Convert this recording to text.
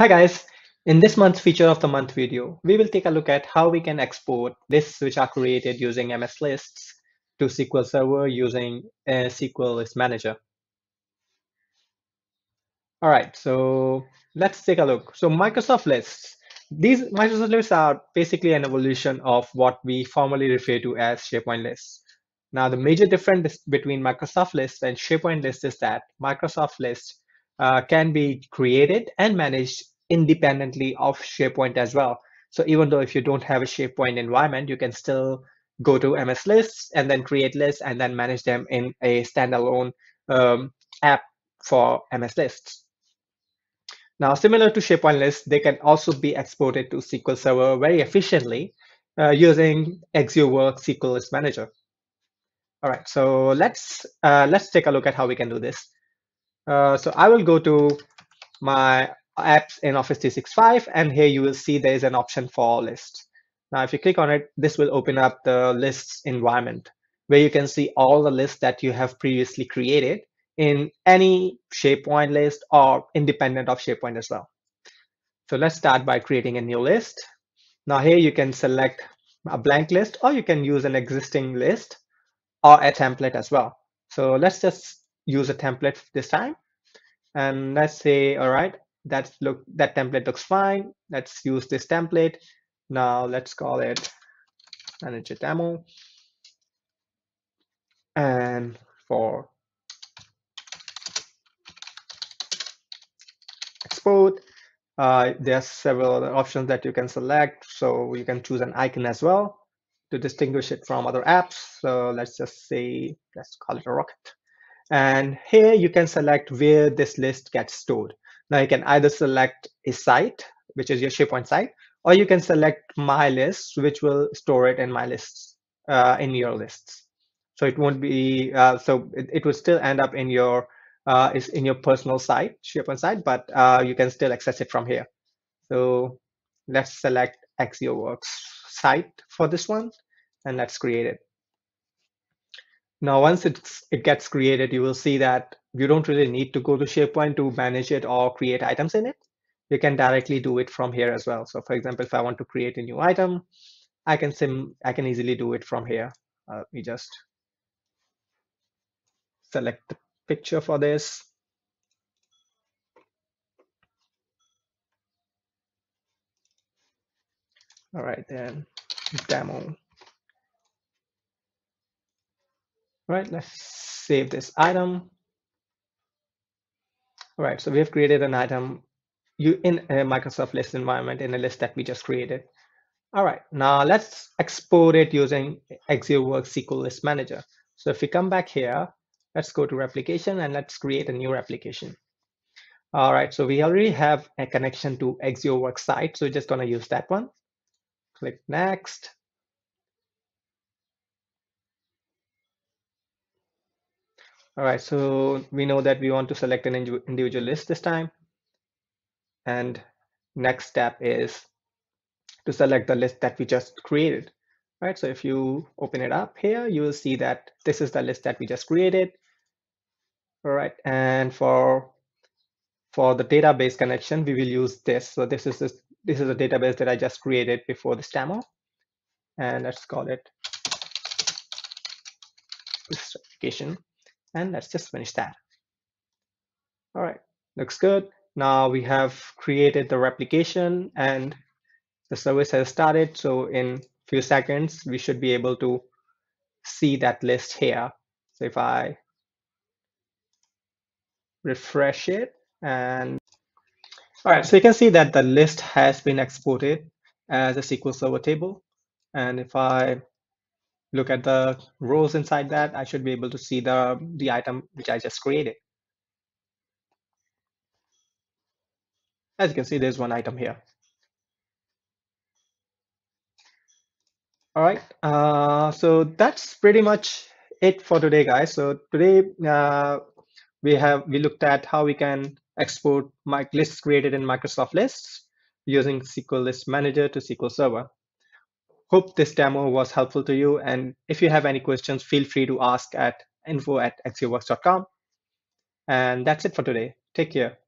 Hi guys, in this month's feature of the month video, we will take a look at how we can export lists which are created using MS Lists to SQL Server using a SQList Manager. All right, so let's take a look. So Microsoft Lists, these Microsoft Lists are basically an evolution of what we formerly refer to as SharePoint Lists. Now, the major difference between Microsoft Lists and SharePoint Lists is that Microsoft Lists uh, can be created and managed independently of SharePoint as well. So even though if you don't have a SharePoint environment, you can still go to MS Lists and then create lists and then manage them in a standalone um, app for MS Lists. Now, similar to SharePoint lists, they can also be exported to SQL Server very efficiently uh, using AxioWorks SQList Manager. All right, so let's uh, let's take a look at how we can do this. Uh, so I will go to my apps in Office 365, and here you will see there is an option for lists. Now, if you click on it, this will open up the lists environment where you can see all the lists that you have previously created in any SharePoint list or independent of SharePoint as well. So let's start by creating a new list. Now here you can select a blank list or you can use an existing list or a template as well. So let's just use a template this time. And let's say, all right, that look that template looks fine. Let's use this template. Now let's call it manager demo. And for export, uh, there's several other options that you can select. So you can choose an icon as well to distinguish it from other apps. So let's just say, let's call it a rocket. And here you can select where this list gets stored. Now you can either select a site, which is your SharePoint site, or you can select my list, which will store it in my lists, uh, in your lists. So it won't be, uh, so it, it will still end up in your, uh, is in your personal site, SharePoint site, but uh, you can still access it from here. So let's select AxioWorks site for this one, and let's create it. Now, once it's, it gets created, you will see that you don't really need to go to SharePoint to manage it or create items in it. You can directly do it from here as well. So for example, if I want to create a new item, I can sim I can easily do it from here. Uh, me just select the picture for this. All right, then demo. All right, let's save this item. All right, so we have created an item you in a Microsoft list environment in a list that we just created. All right, now let's export it using AxioWorks SQList Manager. So if we come back here, let's go to replication and let's create a new replication. All right, so we already have a connection to AxioWorks site, so we're just gonna use that one. Click next. All right, so we know that we want to select an individual list this time. And next step is to select the list that we just created. All right, so if you open it up here, you will see that this is the list that we just created. All right, and for for the database connection, we will use this. So this is this, this is a database that I just created before this demo. And let's call it this application and let's just finish that. All right, looks good. Now we have created the replication and the service has started. So in a few seconds, we should be able to see that list here. So if I refresh it and all right, so you can see that the list has been exported as a SQL Server table. And if I look at the rows inside that, I should be able to see the, the item which I just created. As you can see, there's one item here. All right, uh, so that's pretty much it for today, guys. So today uh, we have we looked at how we can export my lists created in Microsoft Lists using SQList Manager to SQL Server. Hope this demo was helpful to you. And if you have any questions, feel free to ask at info at axioworks.com. And that's it for today. Take care.